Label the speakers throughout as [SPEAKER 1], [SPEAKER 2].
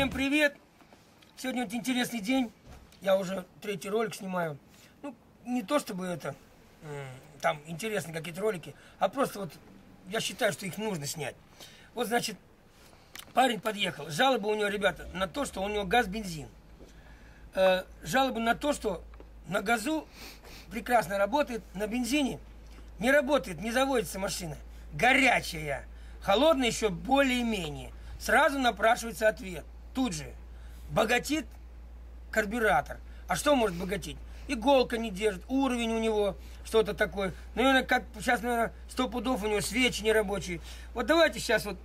[SPEAKER 1] всем привет! Сегодня вот интересный день. Я уже третий ролик снимаю. Ну, не то чтобы это, там интересные какие-то ролики, а просто вот я считаю, что их нужно снять. Вот, значит, парень подъехал. Жалобы у него, ребята, на то, что у него газ-бензин. Э, жалобы на то, что на газу прекрасно работает, на бензине не работает, не заводится машина. Горячая. Холодная еще более-менее. Сразу напрашивается ответ. Тут же. Богатит карбюратор. А что может богатить? Иголка не держит, уровень у него что-то такое. Наверное, как сейчас, наверное, сто пудов у него свечи нерабочие. Вот давайте сейчас вот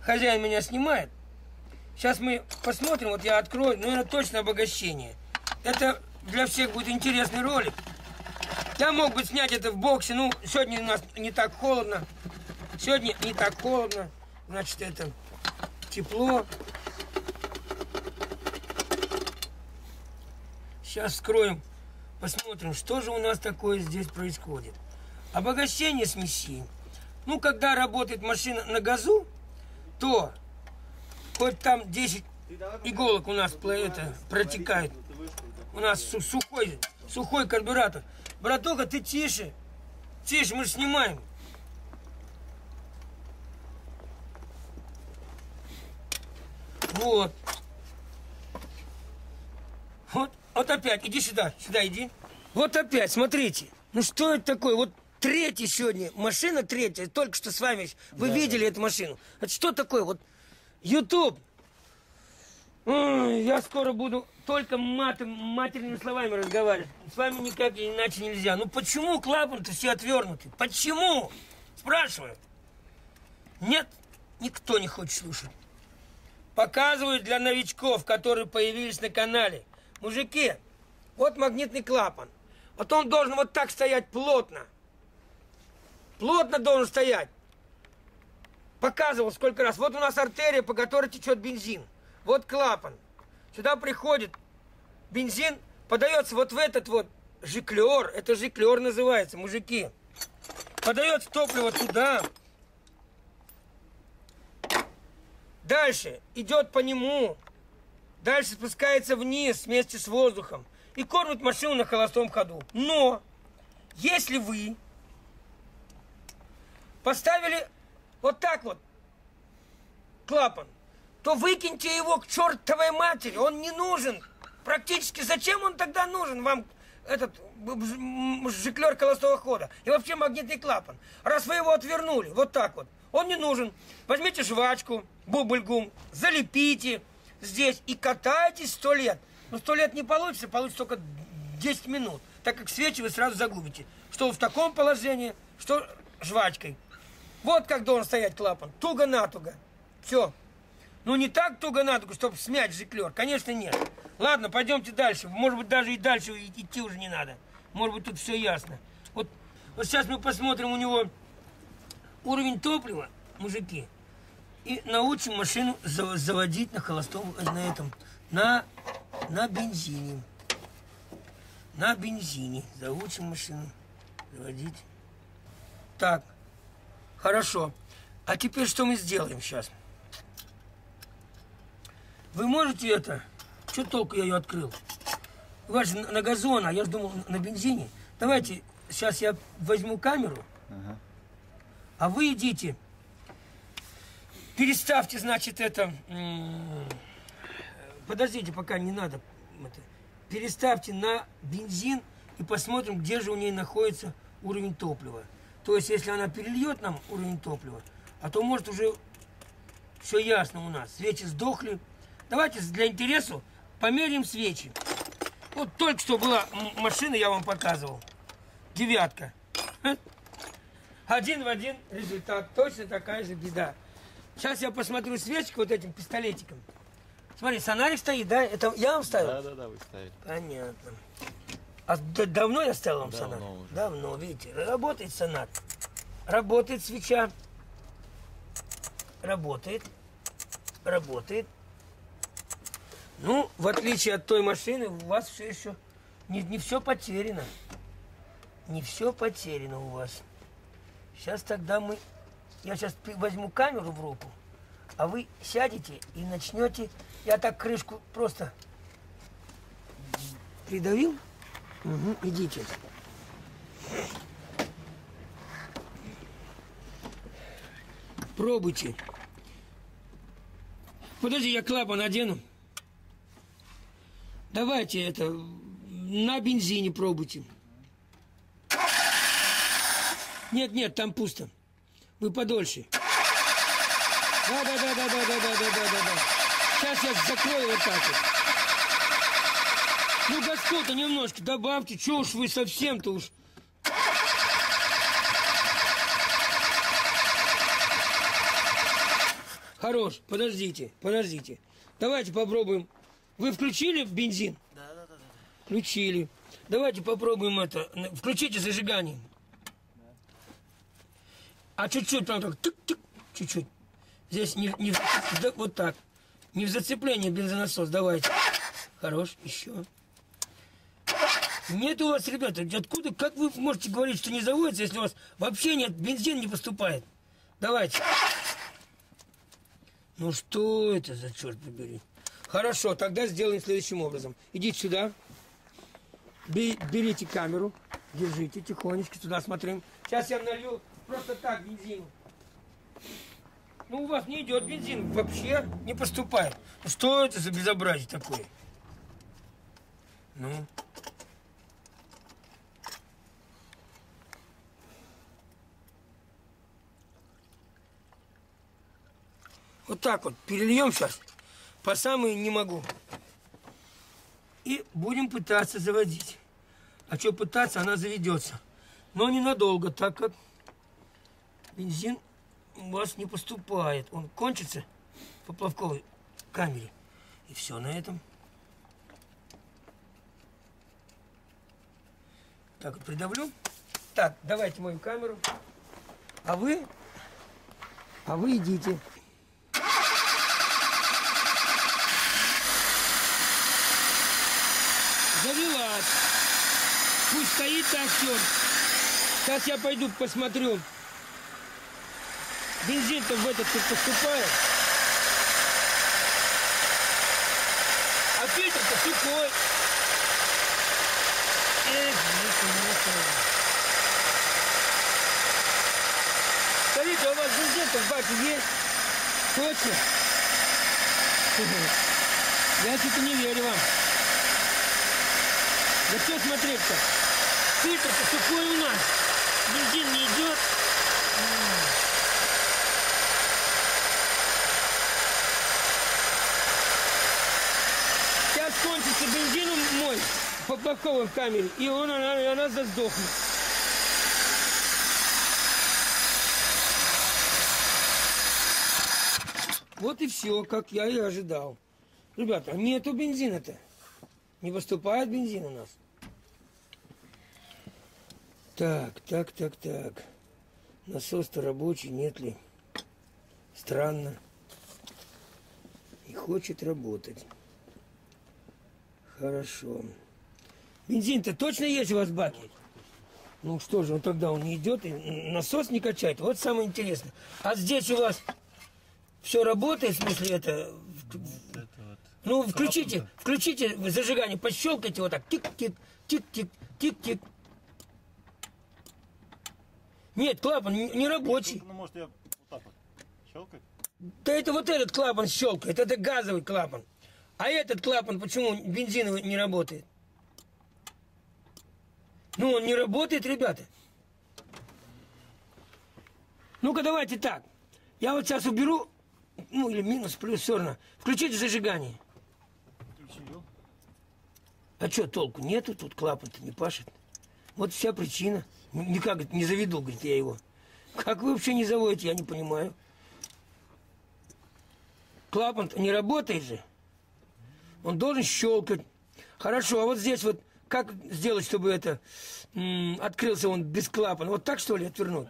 [SPEAKER 1] хозяин меня снимает. Сейчас мы посмотрим, вот я открою, наверное, точно обогащение. Это для всех будет интересный ролик. Я мог бы снять это в боксе, ну, сегодня у нас не так холодно. Сегодня не так холодно, значит, это тепло. Сейчас вскроем, посмотрим, что же у нас такое здесь происходит. Обогащение смеси. Ну, когда работает машина на газу, то хоть там 10 иголок у нас это, протекает. У нас сухой, сухой карбюратор. Братуха, ты тише. Тише, мы же снимаем. Вот. Вот, опять, иди сюда, сюда иди. Вот опять, смотрите. Ну что это такое? Вот третий сегодня, машина третья, только что с вами, вы да, видели да. эту машину. Это что такое? Вот YouTube. Я скоро буду только матом, матерными словами разговаривать. С вами никак иначе нельзя. Ну почему клапан-то все отвернуты? Почему? Спрашиваю. Нет, никто не хочет слушать. Показываю для новичков, которые появились на канале. Мужики, вот магнитный клапан. Вот он должен вот так стоять плотно. Плотно должен стоять. Показывал сколько раз. Вот у нас артерия, по которой течет бензин. Вот клапан. Сюда приходит бензин, подается вот в этот вот жиклер. Это жиклер называется, мужики. Подается топливо туда. Дальше идет по нему. Дальше спускается вниз вместе с воздухом. И кормит машину на холостом ходу. Но, если вы поставили вот так вот клапан, то выкиньте его к чертовой матери. Он не нужен. Практически зачем он тогда нужен вам, этот жиклер холостого хода? И вообще магнитный клапан. Раз вы его отвернули, вот так вот, он не нужен. Возьмите жвачку, бубльгум, залепите здесь и катайтесь сто лет. Но сто лет не получится, получится только 10 минут, так как свечи вы сразу загубите. Что в таком положении, что жвачкой. Вот как должен стоять клапан. Туго-натуго. Все. Ну не так туго-натуго, чтобы смять жиклер. Конечно, нет. Ладно, пойдемте дальше. Может быть, даже и дальше идти уже не надо. Может быть, тут все ясно. Вот, вот сейчас мы посмотрим у него уровень топлива, мужики. И научим машину заводить на холостом, на этом, на, на бензине. На бензине. Заучим машину заводить. Так, хорошо. А теперь что мы сделаем сейчас? Вы можете это? Что толку я ее открыл? Ваш на газон, а я же думал на бензине. Давайте, сейчас я возьму камеру, ага. а вы идите Переставьте, значит, это... Подождите, пока не надо. Это, переставьте на бензин и посмотрим, где же у нее находится уровень топлива. То есть, если она перельет нам уровень топлива, а то может уже все ясно у нас. Свечи сдохли. Давайте для интересу померим свечи. Вот только что была машина, я вам показывал. Девятка. Один в один результат. Точно такая же беда. Сейчас я посмотрю свечку вот этим пистолетиком. Смотри, сонарик стоит, да? Это я вам ставил?
[SPEAKER 2] Да, да, да, вы ставили.
[SPEAKER 1] Понятно. А давно я ставил вам
[SPEAKER 2] давно
[SPEAKER 1] сонар?
[SPEAKER 2] Уже.
[SPEAKER 1] Давно, видите. Работает сонар. Работает свеча. Работает. Работает. Ну, в отличие от той машины, у вас все еще не, не все потеряно. Не все потеряно у вас. Сейчас тогда мы я сейчас возьму камеру в руку, а вы сядете и начнете. Я так крышку просто придавил. Угу, идите. Пробуйте. Подожди, я клапан одену. Давайте это на бензине пробуйте. Нет, нет, там пусто. Вы подольше. Да, да, да, да, да, да, да, да, да, да, да. Сейчас я закрою вот так вот. Ну, газку-то немножко добавьте. Чего уж вы совсем-то уж. Хорош, подождите, подождите. Давайте попробуем. Вы включили бензин?
[SPEAKER 2] Да, да, да, да.
[SPEAKER 1] Включили. Давайте попробуем это. Включите зажигание. А чуть-чуть, прям так, тык-тык, чуть-чуть. Здесь не, не в- вот так. Не в зацепление бензонасос, давайте. Хорош, еще. Нет у вас, ребята, откуда, как вы можете говорить, что не заводится, если у вас вообще нет, бензин не поступает? Давайте. Ну что это за черт побери? Хорошо, тогда сделаем следующим образом. Идите сюда. Бе- Берите камеру, держите тихонечко, туда смотрим. Сейчас я налью просто так бензин. Ну, у вас не идет бензин, вообще не поступает. Ну, Что это за безобразие такое? Ну. Вот так вот перельем сейчас. По самые не могу. И будем пытаться заводить. А что пытаться, она заведется. Но ненадолго, так как бензин у вас не поступает. Он кончится по плавковой камере. И все на этом. Так, вот придавлю. Так, давайте мою камеру. А вы, а вы идите. Завелась. Пусть стоит все. Сейчас я пойду посмотрю. Бензин-то в этот поступает. А фильтр-то сухой. Эх. Скажите, а у вас бензин-то в баке есть? Точно? Я что-то не верю вам. Да что смотреть-то? Фильтр-то сухой у нас. Бензин не идет. Сейчас кончится бензин мой по плавковой камере, и он, она, и она сдохнет. Вот и все, как я и ожидал. Ребята, нету бензина-то. Не поступает бензин у нас. Так, так, так, так. Насос-то рабочий, нет ли? Странно. Не хочет работать. Хорошо. Бензин-то точно есть у вас в баке? Ну что же, он тогда он не идет и насос не качает. Вот самое интересное. А здесь у вас все работает, в смысле это...
[SPEAKER 2] Это вот.
[SPEAKER 1] Ну, включите, включите зажигание, пощелкайте вот так. Тик-тик, тик-тик, тик-тик. Нет, клапан не не рабочий.
[SPEAKER 2] Ну, может, я вот так вот щелкать?
[SPEAKER 1] Да это вот этот клапан щелкает, это газовый клапан. А этот клапан почему бензиновый не работает? Ну, он не работает, ребята. Ну-ка, давайте так. Я вот сейчас уберу, ну, или минус, плюс, все равно. Включите зажигание.
[SPEAKER 2] Включил.
[SPEAKER 1] А что толку? Нету тут клапан-то не пашет. Вот вся причина. Никак не заведу, говорит, я его. Как вы вообще не заводите, я не понимаю. клапан не работает же. Он должен щелкать. Хорошо, а вот здесь вот как сделать, чтобы это открылся он без клапана? Вот так что ли отвернуть?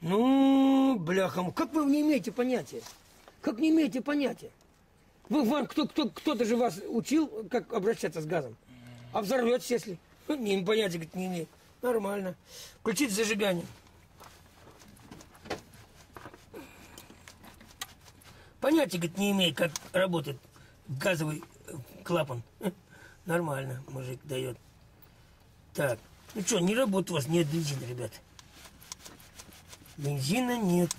[SPEAKER 1] Ну, бляха, му- как вы не имеете понятия? Как не имеете понятия? Вы, вам кто, кто, кто-то же вас учил, как обращаться с газом? А взорветесь, если? Ну, Не, понятия, говорит, не имеет. Нормально. Включить зажигание. Понятия, говорит, не имеет, как работает газовый э, клапан. Нормально, мужик дает. Так, ну что, не работает у вас, нет бензина, ребят. Бензина нет.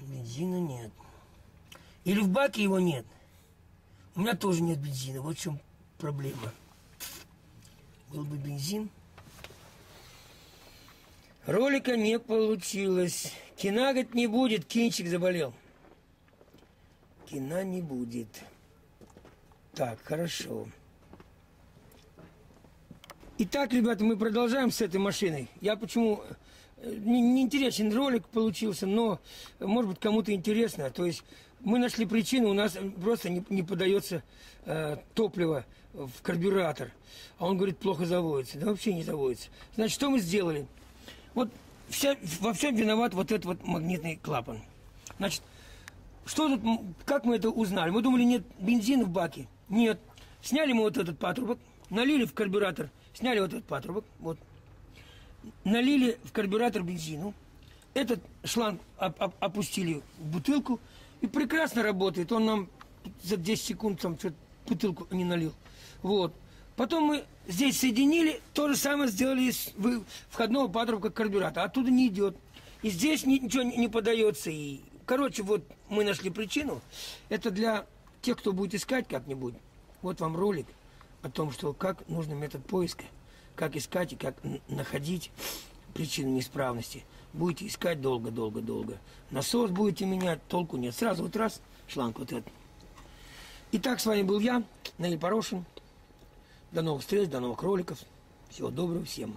[SPEAKER 1] Бензина нет. Или в баке его нет. У меня тоже нет бензина. Вот в чем проблема. Был бы бензин. Ролика не получилось. Кина, говорит, не будет. Кинчик заболел. Кина не будет. Так, хорошо. Итак, ребята, мы продолжаем с этой машиной. Я почему... э, Не, не интересен ролик получился, но, может быть, кому-то интересно. То есть мы нашли причину, у нас просто не, не подается э, топливо в карбюратор. А он говорит, плохо заводится. Да вообще не заводится. Значит, что мы сделали? Вот вся, во всем виноват вот этот вот магнитный клапан. Значит, что тут, как мы это узнали? Мы думали, нет бензина в баке. Нет. Сняли мы вот этот патрубок, налили в карбюратор, сняли вот этот патрубок, вот. Налили в карбюратор бензину. Этот шланг оп- оп- опустили в бутылку и прекрасно работает. Он нам за 10 секунд там что-то бутылку не налил. Вот. Потом мы здесь соединили, то же самое сделали из входного патрубка карбюратора. Оттуда не идет. И здесь ни- ничего не подается. И, короче, вот мы нашли причину. Это для тех, кто будет искать как-нибудь. Вот вам ролик о том, что как нужно метод поиска, как искать и как находить причину неисправности. Будете искать долго-долго-долго. Насос будете менять, толку нет. Сразу вот раз, шланг вот этот. Итак, с вами был я, Наиль Порошин. До новых встреч, до новых роликов. Всего доброго всем.